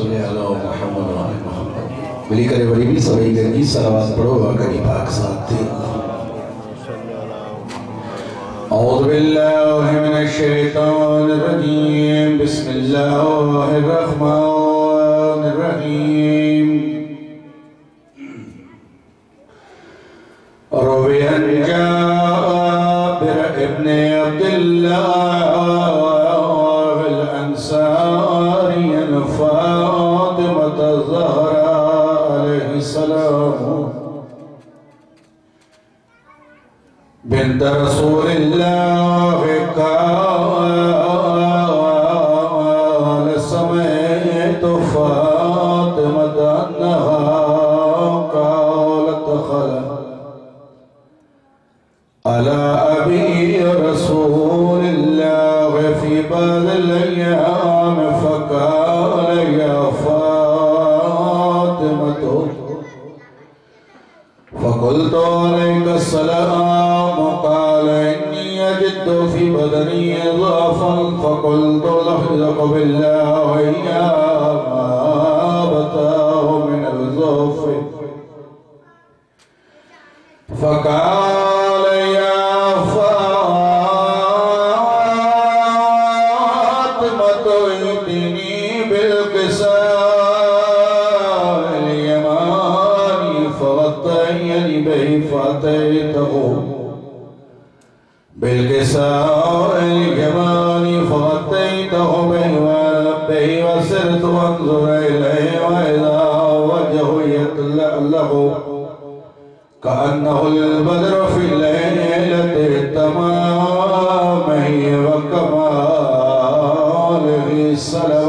صلی اللہ محمد و محمد. ملی کرے بڑی بھی سبھی گنگی سلوات پڑھو اگری پاک ساتھ تھی أعوذ بالله من الشيطان الرجيم بسم الله الرحمن الرحيم روي أن جاء ابن عبد الزهراء عليه السلام بنت رسول الله. فقلت عليك السلام قال إني أجد في بدني ضعفا فقلت لحظك بالله يا أبتاه من الضعف فقال به فأتيته بالكساء اليماني فغطيته به ولبه وسرت وانظر إليه وإذا وجهه يتلألأ كأنه البدر في الليلة تمامه وكماله الصلوات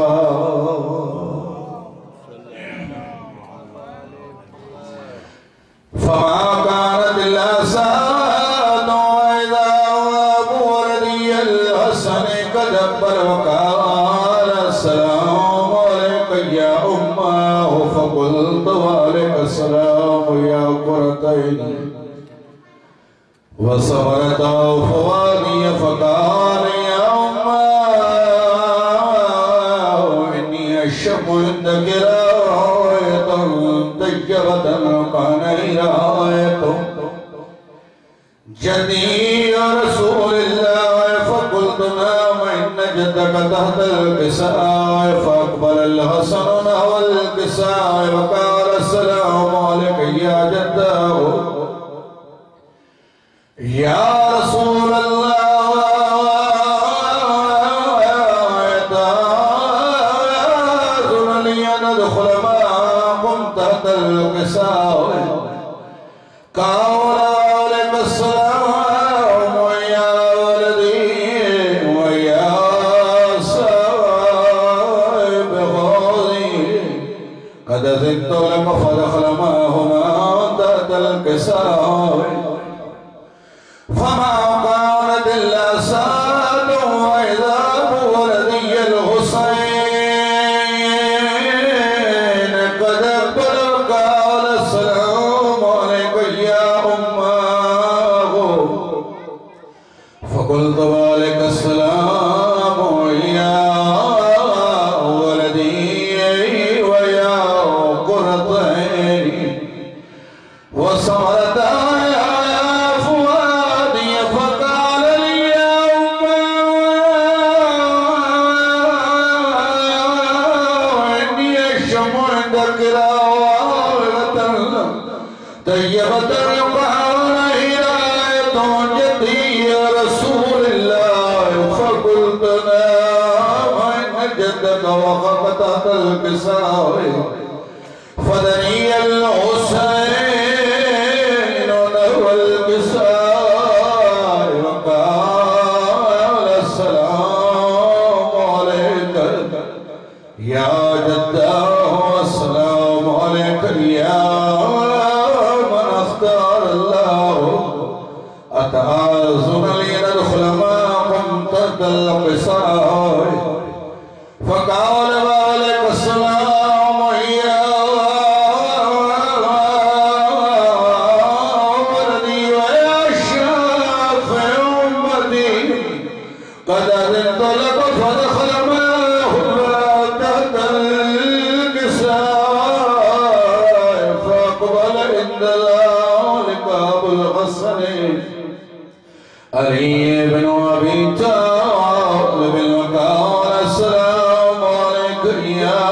وصبرت فواني فقال يا أماه إني أشم عندك راية طيبة كان راية جدي رسول الله فقلت نعم إن جدك تحت الكساء فأقبل الحسن نحو الكساء وقال السلام عليك يا جداه. يا وعلیکم السلام. سلطان آبائن حجد دوخ فتاة القصاوي فدنی الحسین الدنيا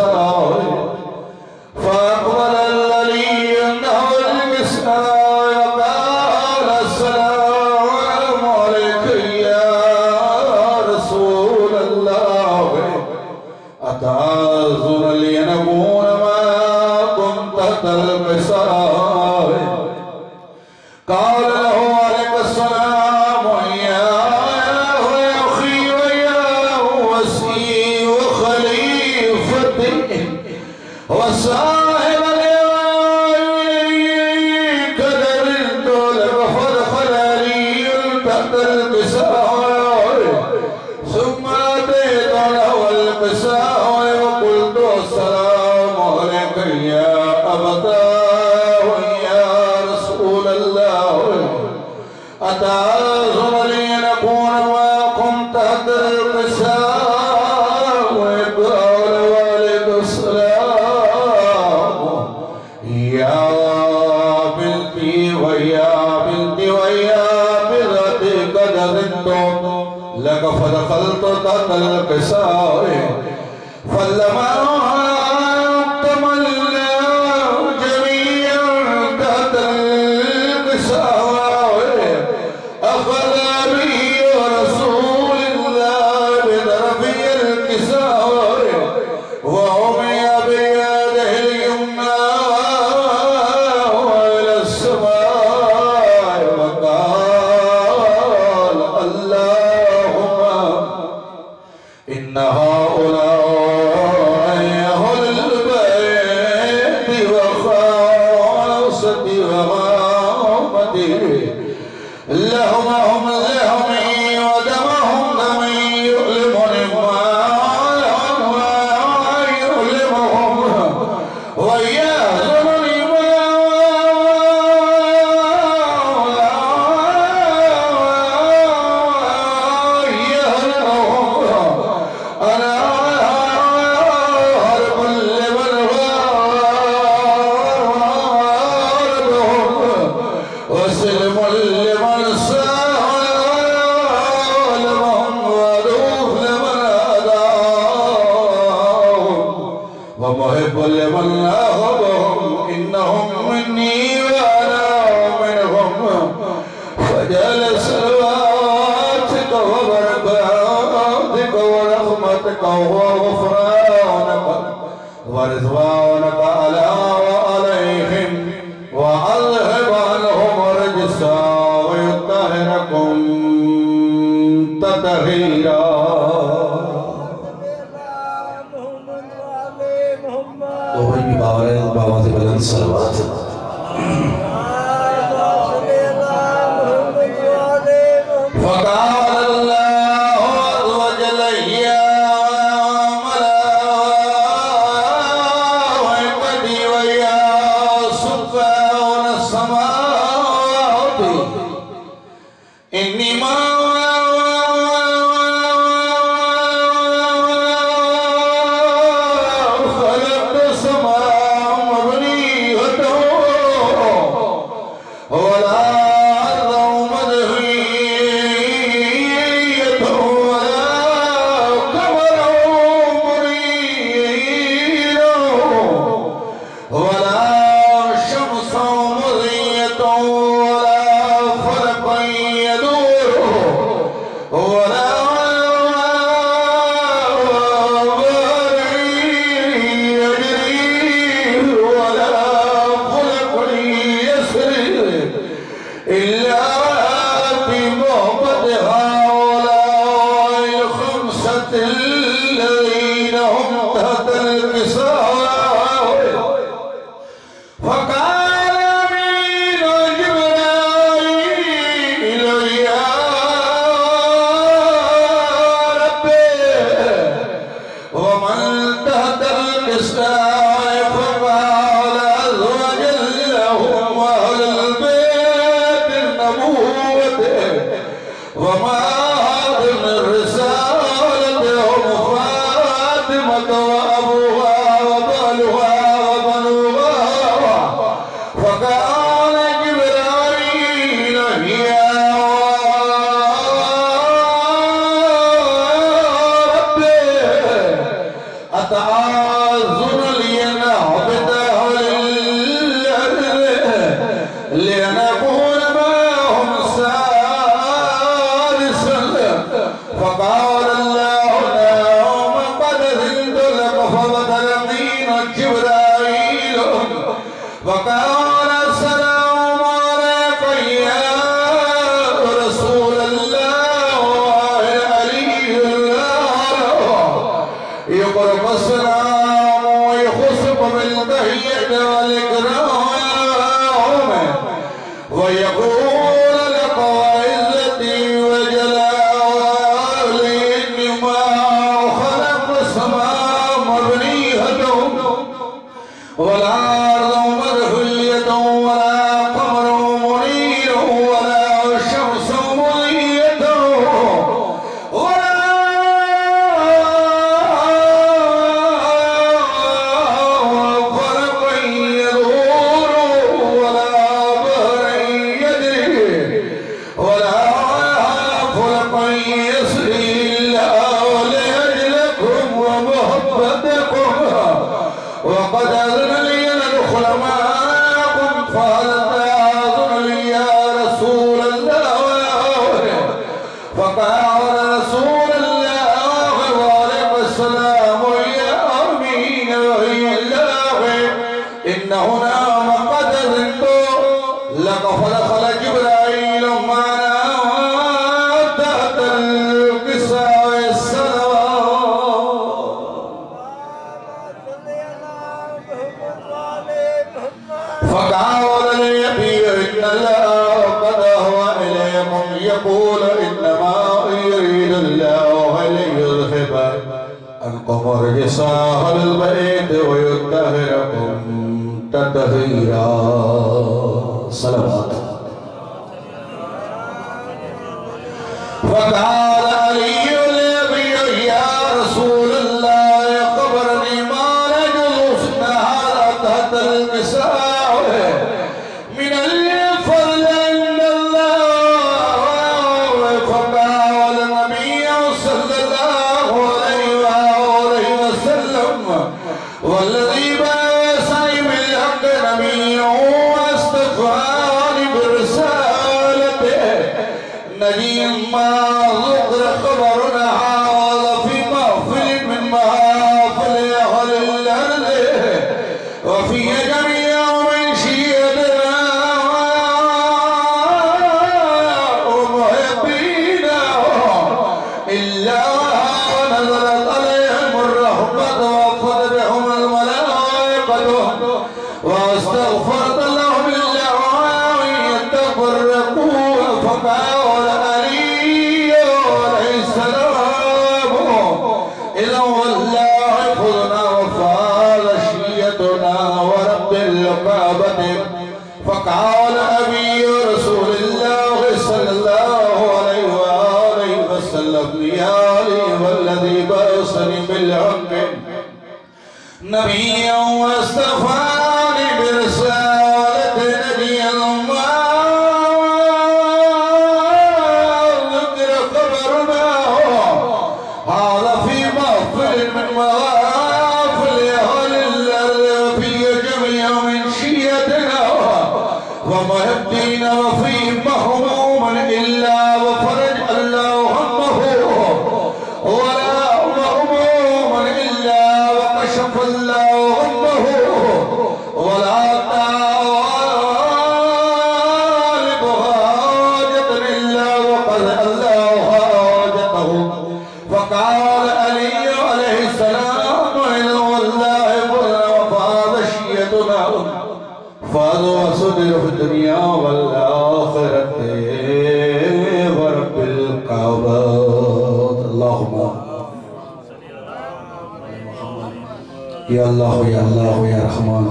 قال أتعاذر لي نكون معكم تحت القساء وإبقال والد السلام. يا بنتي ويا بنتي ويا بنتي قد ردت لك فدخلت تحت القساء my lips. بل والله بهم إنهم مني وأنا منهم فجعل صلواتك وبركاتك ورحمتك وغفرانك ورضوانك So. understand. الرجس أهل البيت ويطهركم تطهيرا. فقال علي نبي ما ذكر خبرنا الدنيا والآخرة ورب القبض اللهم يا الله يا الله يا رحمن.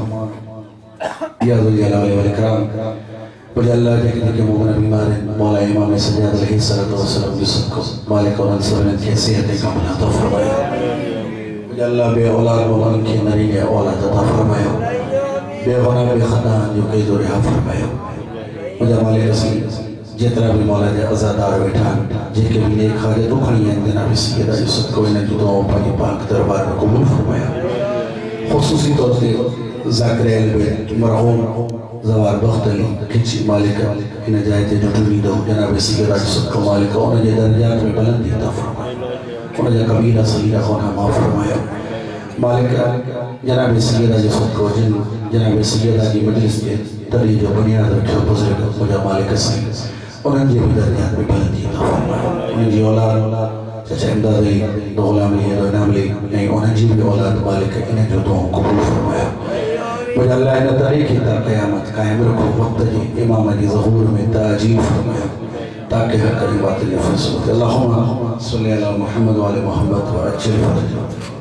يا ذو الجلال والإكرام. وجعل جهدك مؤمنا بإيمان مولا إمام سيدنا عليه الصلاة والسلام يوسف مالك ونن سبن کی صحت کامل عطا فرمائے وجعل بے أولاد مولا کی نری أولاد عطا فرمائے بے غنا، بے خنا جو کئی دو رہا فرمائے مجھے مالے رسی جترا بھی مولا جے ازادار ویٹھان جے کے بھی نیک خارے دو کھڑی ہیں، جناب سیدہ یوسف کو انہیں جو دعاوں پاکی پاک دربار میں قبول فرمائے خصوصی طور سے ذاکر بے مرحوم زوار بخت علی کچھ مالکہ انہیں جائے تھے جو نٹوری دو، جناب سیدہ یوسف کو مالکہ انہیں جے درجات میں بلند دیتا فرمائے۔ انہیں جے کبیرہ صغیرہ، خونہ، معاف فرمائے مالکہ جناب سیدہ جی سب کو جن جناب سیدہ جی مجلس کے تری جو بنیاد رکھے ہو بزرگ مجھا مالک سی انہیں جی بھی دردیان بھی بھی دیتا فرمائے۔ انہیں جی اولاد چچہ امدہ دی دولام لی دو انام لی انہیں جی بھی اولاد مالک انہیں جو دوں قبول فرمائے مجھا اللہ انہیں تاریخی تا قیامت قائم رکھو، وقت جی امام جی ظہور میں تاجیف فرمائے تاکہ حق کری باطل فرسول اللہم صلی اللہ محمد و محمد و اچھل فرسول